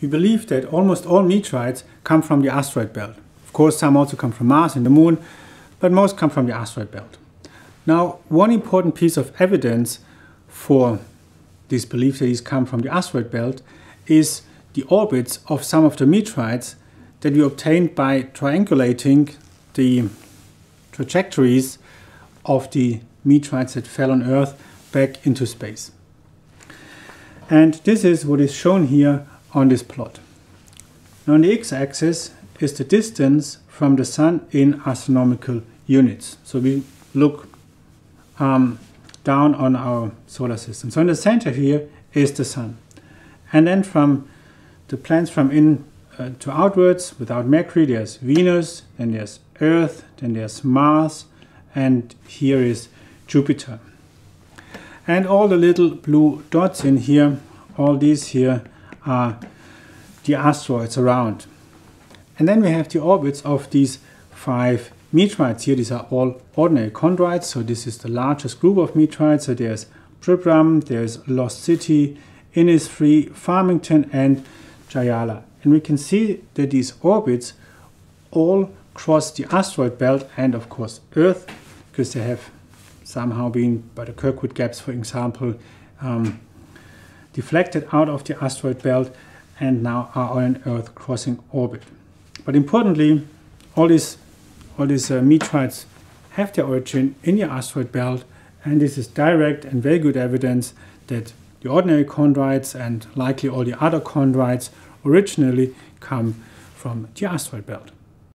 we believe that almost all meteorites come from the asteroid belt. Of course, some also come from Mars and the Moon, but most come from the asteroid belt. Now, one important piece of evidence for this belief that these come from the asteroid belt is the orbits of some of the meteorites that we obtained by triangulating the trajectories of the meteorites that fell on Earth back into space. And this is what is shown here on this plot. Now on the x-axis is the distance from the Sun in astronomical units. So we look um, down on our solar system. So in the center here is the Sun. And then from the planets from in uh, to outwards, without Mercury, there's Venus, then there's Earth, then there's Mars, and here is Jupiter. And all the little blue dots in here, all these here are the asteroids around. And then we have the orbits of these five meteorites here. These are all ordinary chondrites, so this is the largest group of meteorites. So there's Pribram, there's Lost City, Innisfree, Farmington, and Dhajala. And we can see that these orbits all cross the asteroid belt and of course Earth, because they have somehow been, by the Kirkwood gaps for example, um, deflected out of the asteroid belt and now are on Earth crossing orbit. But importantly, all these, all these uh, meteorites have their origin in the asteroid belt and this is direct and very good evidence that the ordinary chondrites and likely all the other chondrites originally come from the asteroid belt.